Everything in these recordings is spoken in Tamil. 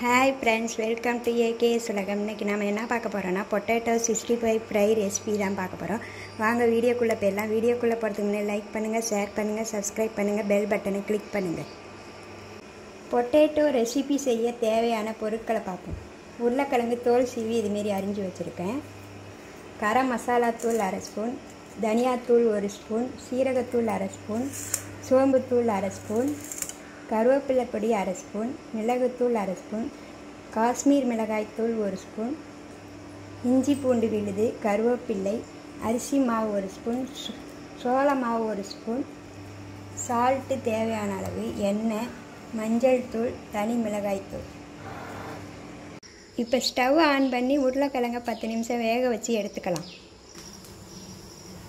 Hi friends welcome to AK சுலகம் இன்றைக்கி நம்ம என்ன பார்க்க போகிறோன்னா potato sixty five fry recipe தான் பார்க்க போகிறோம் வாங்க வீடியோக்குள்ளே போயிடலாம். வீடியோக்குள்ளே போகிறதுக்கு முன்னாடி லைக் பண்ணுங்கள் ஷேர் பண்ணுங்கள் சப்ஸ்கிரைப் பண்ணுங்கள் பெல் பட்டனை கிளிக் பண்ணுங்கள் பொட்டேட்டோ ரெசிபி செய்ய தேவையான பொருட்களை பார்ப்போம். உருளைக்கிழங்கு தோல் சீவி இதுமாரி அரிஞ்சு வச்சுருக்கேன். கரம் மசாலா தூள் அரை ஸ்பூன் தனியாத்தூள் ஒரு ஸ்பூன் சீரகத்தூள் அரை ஸ்பூன் சோம்புத்தூள் அரை ஸ்பூன் கருவேப்பிலை பொடி அரை ஸ்பூன் மிளகுத்தூள் அரை ஸ்பூன் காஷ்மீர் மிளகாய்த்தூள் ஒரு ஸ்பூன் இஞ்சி பூண்டு விழுது கருவேப்பிள்ளை அரிசி மாவு ஒரு ஸ்பூன் சோள மாவு ஒரு ஸ்பூன் சால்ட்டு தேவையான அளவு எண்ணெய் மஞ்சள் தூள் தனி மிளகாய்த்தூள் இப்போ ஸ்டவ் ஆன் பண்ணி உருளைக்கிழங்க பத்து நிமிஷம் வேக வச்சு எடுத்துக்கலாம்.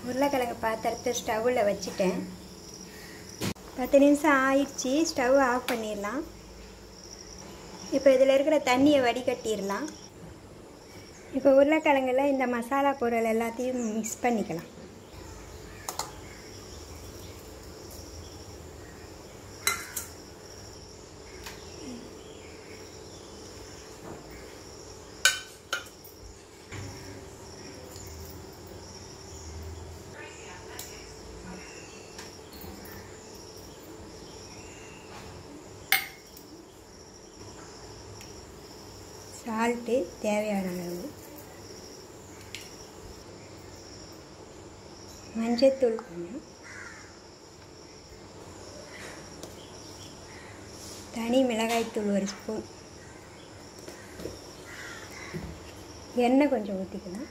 உருளைக்கிழங்கு பாத்திரத்தை ஸ்டவ்வில் வச்சுட்டேன். பத்து நிமிஷம் ஆயிடுச்சு ஸ்டவ் ஆஃப் பண்ணிடலாம். இப்போ இதில் இருக்கிற தண்ணியை வடிகட்டிடலாம். இப்போ உருளைக்கிழங்குல இந்த மசாலா பொருள் எல்லாத்தையும் மிக்ஸ் பண்ணிக்கலாம். சால்ட்டு தேவையான அளவு. மஞ்சத்தூள் கொஞ்சம். தனி மிளகாய்த்தூள் ஒரு ஸ்பூன். எண்ணெய் கொஞ்சம் ஊற்றிக்கலாம்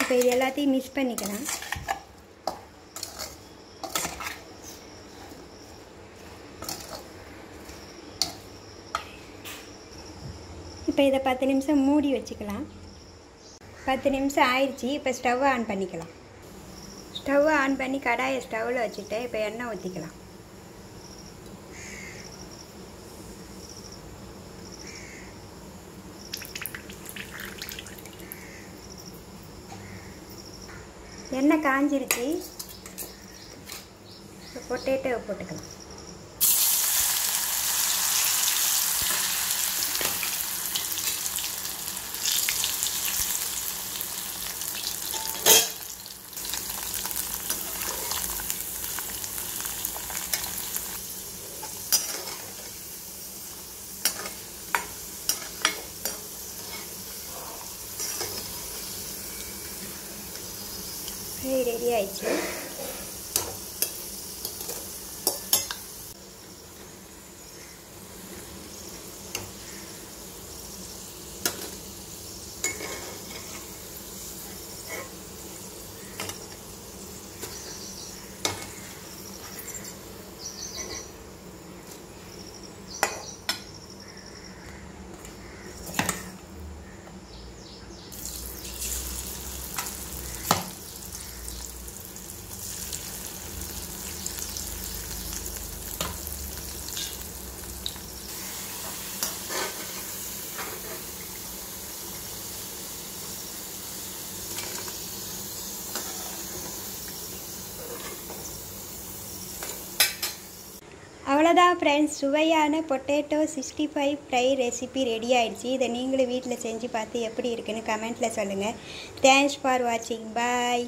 இப்போ இது எல்லாத்தையும் மிக்ஸ் பண்ணிக்கலாம். இப்போ இதை பத்து நிமிஷம் மூடி வச்சுக்கலாம். பத்து நிமிஷம் ஆயிடுச்சு இப்போ ஸ்டவ் ஆன் பண்ணிக்கலாம். ஸ்டவ் ஆன் பண்ணி கடாயை ஸ்டவ்வில் வச்சுட்டு இப்போ எண்ணெய் ஊற்றிக்கலாம் எண்ணெய் காஞ்சிருச்சு. பொட்டேட்டோ போட்டுக்கலாம். ஃப்ரை ரெடி ஆயிடுச்சு அவ்வளோதான் ஃப்ரெண்ட்ஸ் சுவையான potato sixty five fry recipe ready ஆகிடுச்சு இதை நீங்களும் வீட்டில் செஞ்சு பார்த்து எப்படி இருக்குன்னு கமெண்ட்டில் சொல்லுங்கள் தேங்க்ஸ் ஃபார் வாட்சிங் பாய்